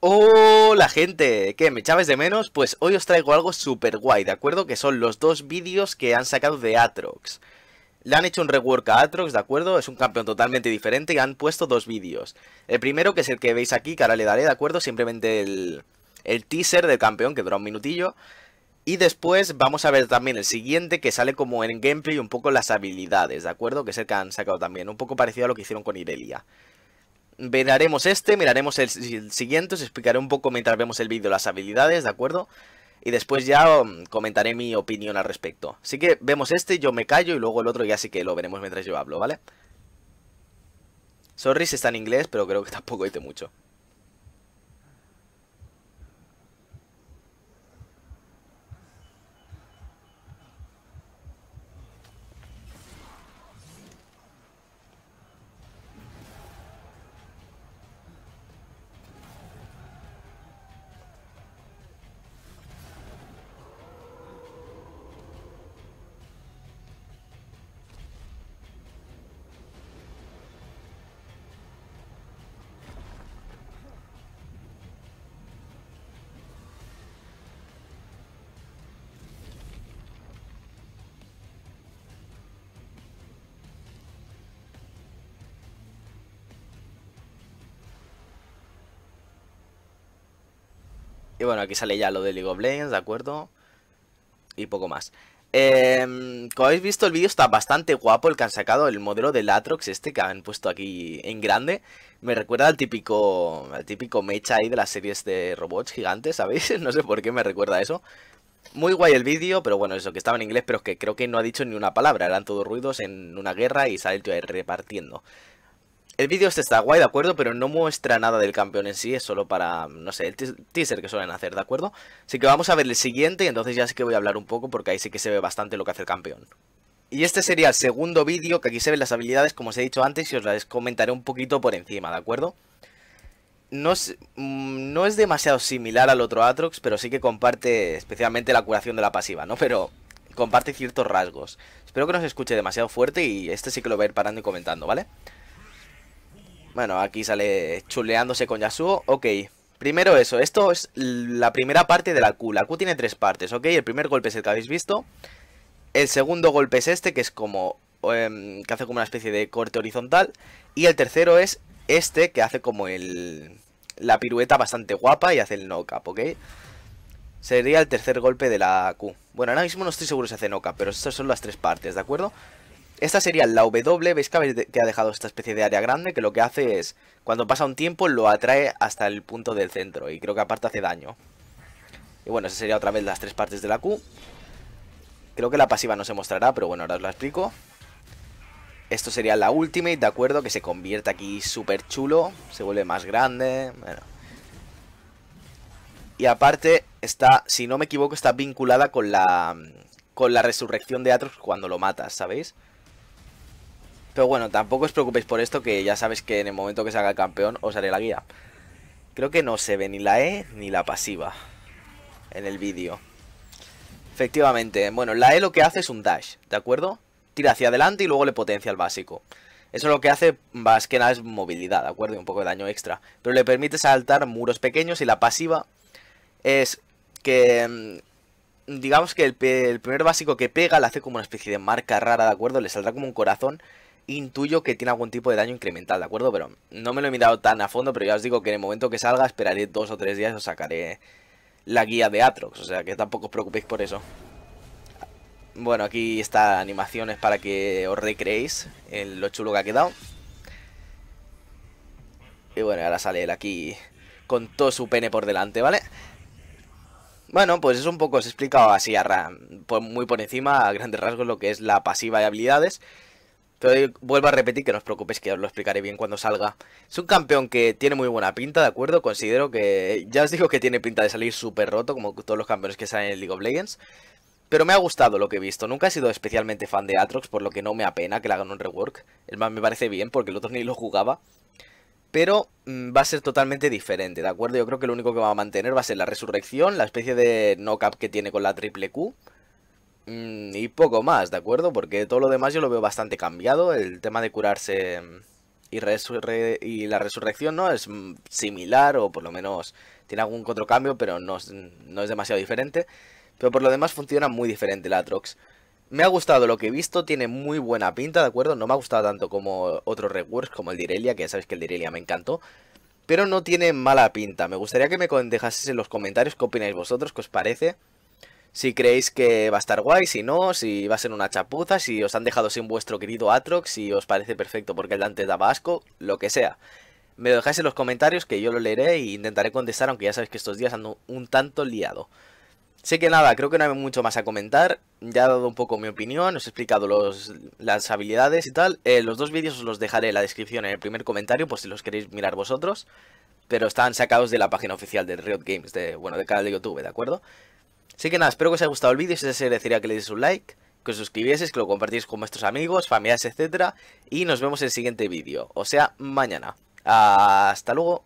Hola gente, ¿qué? ¿Me echabais de menos? Pues hoy os traigo algo súper guay, ¿de acuerdo? Que son los dos vídeos que han sacado de Atrox. Le han hecho un rework a Atrox, ¿de acuerdo? Es un campeón totalmente diferente y han puesto dos vídeos. El primero, que es el que veis aquí, que ahora le daré, ¿de acuerdo? Simplemente el, el teaser del campeón, que dura un minutillo. Y después vamos a ver también el siguiente, que sale como en gameplay un poco las habilidades, ¿de acuerdo? Que es el que han sacado también, un poco parecido a lo que hicieron con Irelia. Miraremos este, miraremos el, siguiente, os explicaré un poco mientras vemos el vídeo las habilidades, ¿de acuerdo? Y después ya um, comentaré mi opinión al respecto. Así que vemos este, yo me callo y luego el otro ya sí que lo veremos mientras yo hablo, ¿vale? Sorry si está en inglés, pero creo que tampoco dice mucho. Y bueno, aquí sale ya lo de League of Legends, ¿de acuerdo? Y poco más. Eh, como habéis visto, el vídeo está bastante guapo, el que han sacado, el modelo del Atrox este que han puesto aquí en grande. Me recuerda al típico, al típico mecha ahí de las series de robots gigantes, ¿sabéis? No sé por qué me recuerda a eso. Muy guay el vídeo, pero bueno, eso, que estaba en inglés, pero es que creo que no ha dicho ni una palabra. Eran todos ruidos en una guerra y sale el tío ahí repartiendo. El vídeo este está guay, ¿de acuerdo? Pero no muestra nada del campeón en sí, es solo para, no sé, el teaser que suelen hacer, ¿de acuerdo? Así que vamos a ver el siguiente y entonces ya sí que voy a hablar un poco porque ahí sí que se ve bastante lo que hace el campeón. Y este sería el segundo vídeo, que aquí se ven las habilidades, como os he dicho antes, y os las comentaré un poquito por encima, ¿de acuerdo? No es, mm, no es demasiado similar al otro Atrox, pero sí que comparte especialmente la curación de la pasiva, ¿no? Pero comparte ciertos rasgos. Espero que no se escuche demasiado fuerte y este sí que lo voy a ir parando y comentando, ¿vale? Bueno, aquí sale chuleándose con Yasuo. Ok, primero eso. Esto es la primera parte de la Q. La Q tiene tres partes, ¿ok? El primer golpe es el que habéis visto. El segundo golpe es este, que es como... Eh, que hace como una especie de corte horizontal. Y el tercero es este, que hace como el... La pirueta bastante guapa y hace el knock-up, ¿ok? Sería el tercer golpe de la Q. Bueno, ahora mismo no estoy seguro si hace knock-up, pero estas son las tres partes, ¿de acuerdo? Esta sería la W, veis que ha dejado esta especie de área grande que lo que hace es, cuando pasa un tiempo, lo atrae hasta el punto del centro y creo que aparte hace daño. Y bueno, esa sería otra vez las tres partes de la Q. Creo que la pasiva no se mostrará, pero bueno, ahora os la explico. Esto sería la ultimate, ¿de acuerdo? Que se convierte aquí súper chulo, se vuelve más grande, bueno. Y aparte está, si no me equivoco, está vinculada con la, con la resurrección de Atrox cuando lo matas, ¿sabéis? Pero bueno, tampoco os preocupéis por esto, que ya sabéis que en el momento que salga el campeón os haré la guía. Creo que no se ve ni la E ni la pasiva en el vídeo. Efectivamente, bueno, la E lo que hace es un dash, ¿de acuerdo? Tira hacia adelante y luego le potencia el básico. Eso lo que hace más que nada es movilidad, ¿de acuerdo? Y un poco de daño extra. Pero le permite saltar muros pequeños y la pasiva es que... Mm, digamos que el, el primer básico que pega le hace como una especie de marca rara, ¿de acuerdo? Le saldrá como un corazón intuyo que tiene algún tipo de daño incremental, ¿de acuerdo? Pero no me lo he mirado tan a fondo, pero ya os digo que en el momento que salga esperaré dos o tres días y os sacaré la guía de Atrox, o sea que tampoco os preocupéis por eso. Bueno, aquí está animaciones para que os recreéis en lo chulo que ha quedado. Y bueno, ahora sale él aquí con todo su pene por delante, ¿vale? Bueno, pues es un poco, os he explicado así a muy por encima, a grandes rasgos, lo que es la pasiva de habilidades. Pero vuelvo a repetir que no os preocupéis que os lo explicaré bien cuando salga. Es un campeón que tiene muy buena pinta, ¿de acuerdo? Considero que... Ya os digo que tiene pinta de salir súper roto, como todos los campeones que salen en League of Legends. Pero me ha gustado lo que he visto. Nunca he sido especialmente fan de Atrox, por lo que no me apena que le hagan un rework. El más me parece bien, porque el otro ni lo jugaba. Pero mmm, va a ser totalmente diferente, ¿de acuerdo? Yo creo que lo único que va a mantener va a ser la resurrección, la especie de knock-up que tiene con la triple Q Mm, y poco más, ¿de acuerdo? Porque todo lo demás yo lo veo bastante cambiado. El tema de curarse y, y la resurrección no es mm, similar o por lo menos tiene algún otro cambio, pero no es, no es demasiado diferente. Pero por lo demás funciona muy diferente la Atrox. Me ha gustado lo que he visto, tiene muy buena pinta, ¿de acuerdo? No me ha gustado tanto como otros reworks, como el de Irelia, que ya sabéis que el de Irelia me encantó. Pero no tiene mala pinta. Me gustaría que me dejaseis en los comentarios qué opináis vosotros, qué os parece. Si creéis que va a estar guay, si no, si va a ser una chapuza, si os han dejado sin vuestro querido Atrox, si os parece perfecto porque el Dante daba asco, lo que sea. Me lo dejáis en los comentarios que yo lo leeré e intentaré contestar, aunque ya sabéis que estos días ando un tanto liado. Sé que nada, creo que no hay mucho más a comentar. Ya he dado un poco mi opinión, os he explicado las habilidades y tal. Eh, los dos vídeos os los dejaré en la descripción en el primer comentario, por si los queréis mirar vosotros. Pero están sacados de la página oficial de Riot Games, de, bueno, del canal de YouTube, ¿de acuerdo? Así que nada, espero que os haya gustado el vídeo. Si os agradecería que le deis un like, que os suscribieseis, que lo compartís con vuestros amigos, familiares, etcétera. Y nos vemos en el siguiente vídeo, o sea, mañana. Hasta luego.